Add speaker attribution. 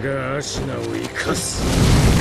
Speaker 1: がアシナを生かす。